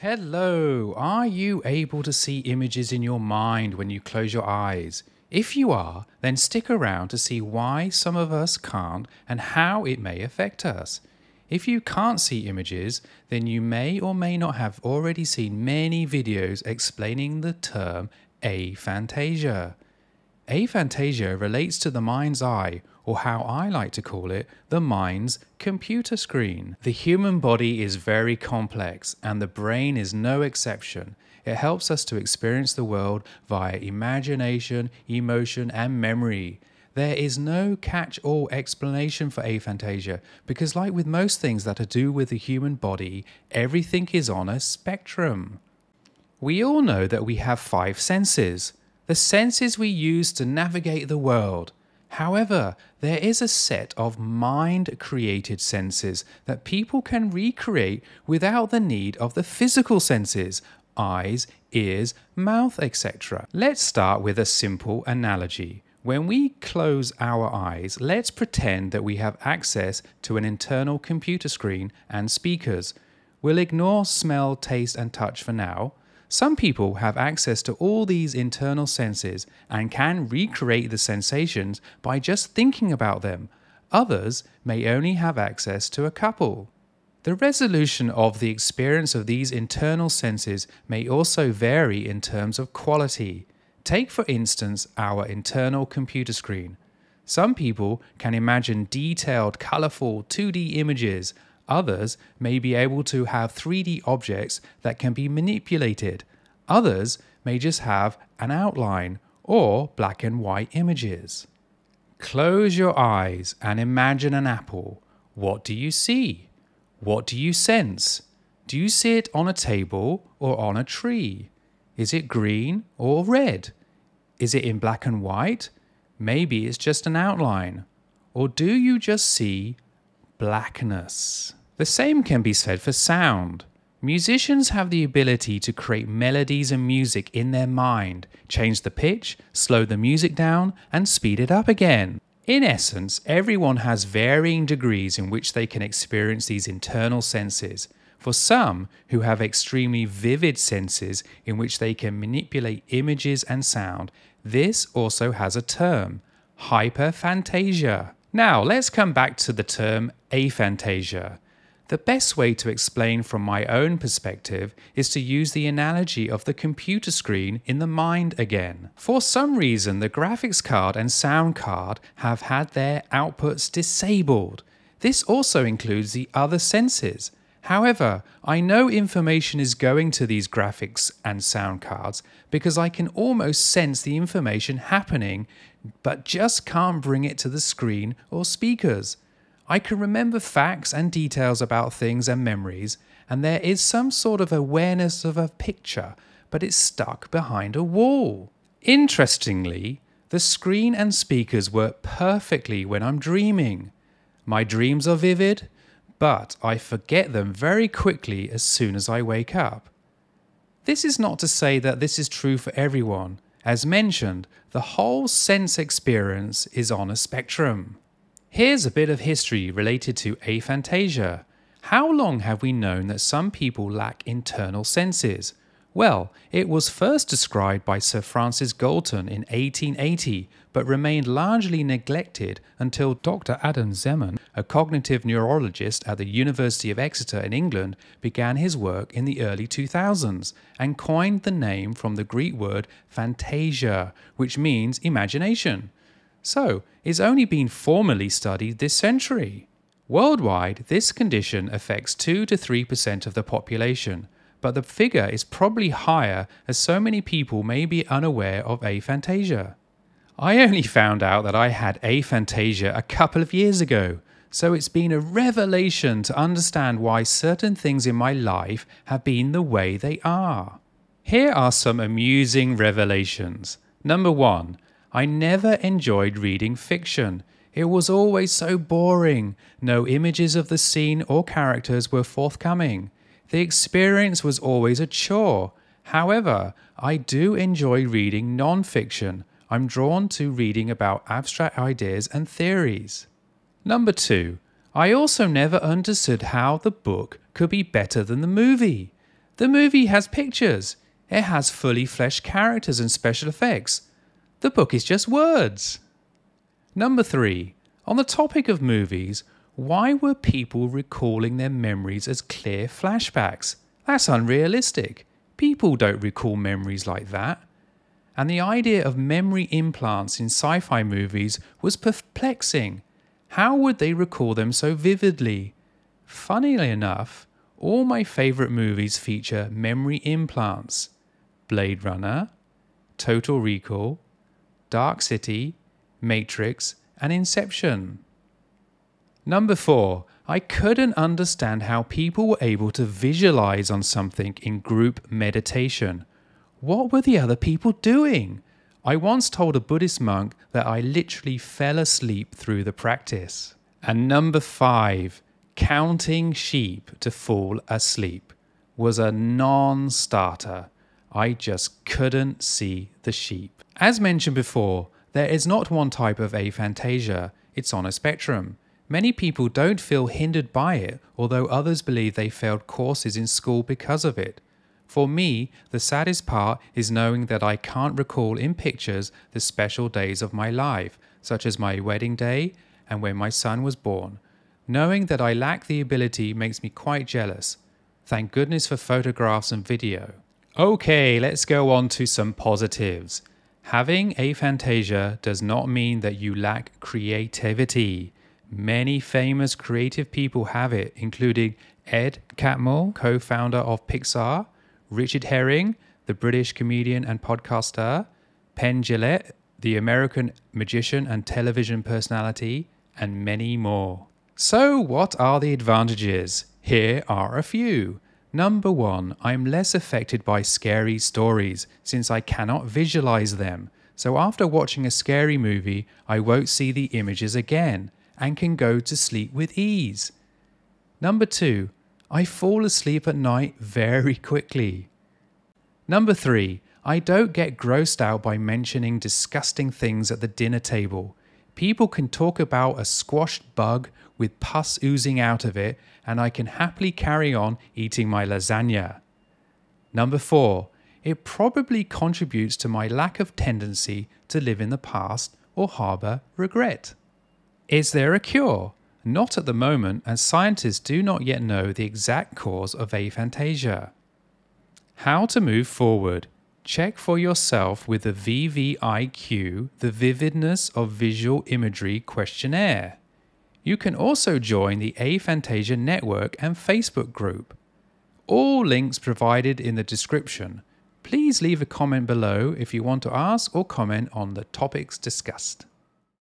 Hello, are you able to see images in your mind when you close your eyes? If you are, then stick around to see why some of us can't and how it may affect us. If you can't see images, then you may or may not have already seen many videos explaining the term aphantasia. Aphantasia relates to the mind's eye, or how I like to call it, the mind's computer screen. The human body is very complex, and the brain is no exception. It helps us to experience the world via imagination, emotion, and memory. There is no catch all explanation for aphantasia because, like with most things that are do with the human body, everything is on a spectrum. We all know that we have five senses, the senses we use to navigate the world. However, there is a set of mind created senses that people can recreate without the need of the physical senses eyes, ears, mouth, etc. Let's start with a simple analogy. When we close our eyes, let's pretend that we have access to an internal computer screen and speakers. We'll ignore smell, taste, and touch for now. Some people have access to all these internal senses and can recreate the sensations by just thinking about them. Others may only have access to a couple. The resolution of the experience of these internal senses may also vary in terms of quality. Take, for instance, our internal computer screen. Some people can imagine detailed, colorful 2D images. Others may be able to have 3D objects that can be manipulated. Others may just have an outline or black and white images. Close your eyes and imagine an apple. What do you see? What do you sense? Do you see it on a table or on a tree? Is it green or red? Is it in black and white? Maybe it's just an outline. Or do you just see blackness? The same can be said for sound. Musicians have the ability to create melodies and music in their mind, change the pitch, slow the music down, and speed it up again. In essence, everyone has varying degrees in which they can experience these internal senses. For some who have extremely vivid senses in which they can manipulate images and sound, this also has a term hyperphantasia. Now, let's come back to the term aphantasia. The best way to explain from my own perspective is to use the analogy of the computer screen in the mind again. For some reason, the graphics card and sound card have had their outputs disabled. This also includes the other senses. However, I know information is going to these graphics and sound cards because I can almost sense the information happening, but just can't bring it to the screen or speakers. I can remember facts and details about things and memories, and there is some sort of awareness of a picture, but it's stuck behind a wall. Interestingly, the screen and speakers work perfectly when I'm dreaming. My dreams are vivid, but I forget them very quickly as soon as I wake up. This is not to say that this is true for everyone. As mentioned, the whole sense experience is on a spectrum. Here's a bit of history related to aphantasia. How long have we known that some people lack internal senses? Well, it was first described by Sir Francis Galton in 1880, but remained largely neglected until Dr. Adam Zeman, a cognitive neurologist at the University of Exeter in England, began his work in the early 2000s and coined the name from the Greek word phantasia, which means imagination so it's only been formally studied this century. Worldwide, this condition affects 2 to 3% of the population, but the figure is probably higher as so many people may be unaware of aphantasia. I only found out that I had aphantasia a couple of years ago, so it's been a revelation to understand why certain things in my life have been the way they are. Here are some amusing revelations. Number one, I never enjoyed reading fiction. It was always so boring. No images of the scene or characters were forthcoming. The experience was always a chore. However, I do enjoy reading non fiction. I'm drawn to reading about abstract ideas and theories. Number two, I also never understood how the book could be better than the movie. The movie has pictures. It has fully fleshed characters and special effects. The book is just words. Number three, on the topic of movies, why were people recalling their memories as clear flashbacks? That's unrealistic. People don't recall memories like that. And the idea of memory implants in sci fi movies was perplexing. How would they recall them so vividly? Funnily enough, all my favourite movies feature memory implants Blade Runner, Total Recall, Dark City, Matrix, and Inception. Number four, I couldn't understand how people were able to visualize on something in group meditation. What were the other people doing? I once told a Buddhist monk that I literally fell asleep through the practice. And number five, counting sheep to fall asleep was a non starter. I just couldn't see the sheep. As mentioned before, there is not one type of aphantasia, it's on a spectrum. Many people don't feel hindered by it, although others believe they failed courses in school because of it. For me, the saddest part is knowing that I can't recall in pictures the special days of my life, such as my wedding day and when my son was born. Knowing that I lack the ability makes me quite jealous. Thank goodness for photographs and video. Okay, let's go on to some positives. Having aphantasia does not mean that you lack creativity. Many famous creative people have it, including Ed Catmull, co founder of Pixar, Richard Herring, the British comedian and podcaster, Penn Jillette, the American magician and television personality, and many more. So, what are the advantages? Here are a few. Number one, I'm less affected by scary stories since I cannot visualize them. So, after watching a scary movie, I won't see the images again and can go to sleep with ease. Number two, I fall asleep at night very quickly. Number three, I don't get grossed out by mentioning disgusting things at the dinner table. People can talk about a squashed bug with pus oozing out of it, and I can happily carry on eating my lasagna. Number four, it probably contributes to my lack of tendency to live in the past or harbour regret. Is there a cure? Not at the moment, as scientists do not yet know the exact cause of aphantasia. How to move forward. Check for yourself with the VVIQ, the Vividness of Visual Imagery questionnaire. You can also join the Aphantasia Network and Facebook group. All links provided in the description. Please leave a comment below if you want to ask or comment on the topics discussed.